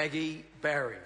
Maggie Barry.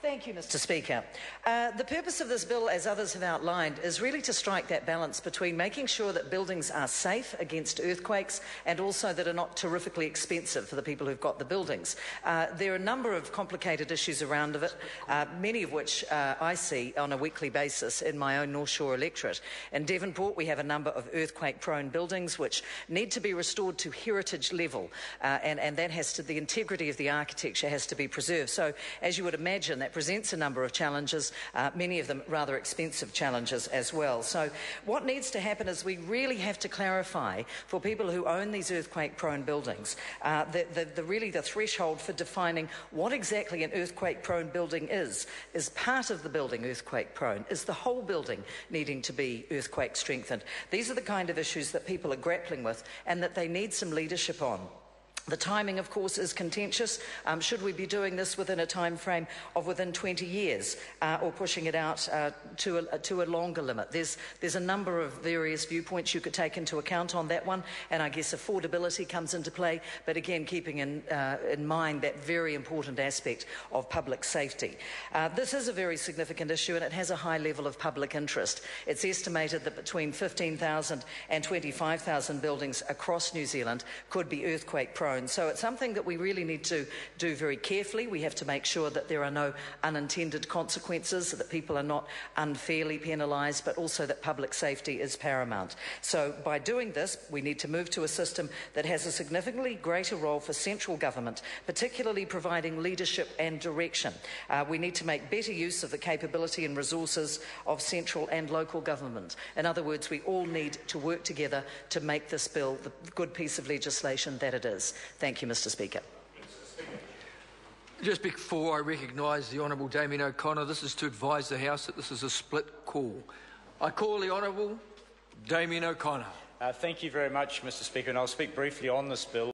Thank you, Mr. Speaker. Uh, the purpose of this bill, as others have outlined, is really to strike that balance between making sure that buildings are safe against earthquakes and also that are not terrifically expensive for the people who've got the buildings. Uh, there are a number of complicated issues around of it, uh, many of which uh, I see on a weekly basis in my own North Shore electorate. In Devonport, we have a number of earthquake-prone buildings which need to be restored to heritage level, uh, and, and that has to, the integrity of the architecture has to be preserved. So, as you would imagine, that presents a number of challenges, uh, many of them rather expensive challenges as well. So, what needs to happen is we really have to clarify for people who own these earthquake prone buildings uh, the, the, the, really the threshold for defining what exactly an earthquake prone building is. Is part of the building earthquake prone? Is the whole building needing to be earthquake strengthened? These are the kind of issues that people are grappling with and that they need some leadership on. The timing, of course, is contentious. Um, should we be doing this within a time frame of within 20 years uh, or pushing it out uh, to, a, to a longer limit? There's, there's a number of various viewpoints you could take into account on that one, and I guess affordability comes into play, but again, keeping in, uh, in mind that very important aspect of public safety. Uh, this is a very significant issue, and it has a high level of public interest. It's estimated that between 15,000 and 25,000 buildings across New Zealand could be earthquake prone So it's something that we really need to do very carefully. We have to make sure that there are no unintended consequences, that people are not unfairly penalised, but also that public safety is paramount. So by doing this, we need to move to a system that has a significantly greater role for central government, particularly providing leadership and direction. Uh, we need to make better use of the capability and resources of central and local government. In other words, we all need to work together to make this bill the good piece of legislation that it is. Thank you, Mr Speaker. Just before I recognise the Honourable Damien O'Connor, this is to advise the House that this is a split call. I call the Honourable Damien O'Connor. Uh, thank you very much, Mr Speaker, and I'll speak briefly on this bill.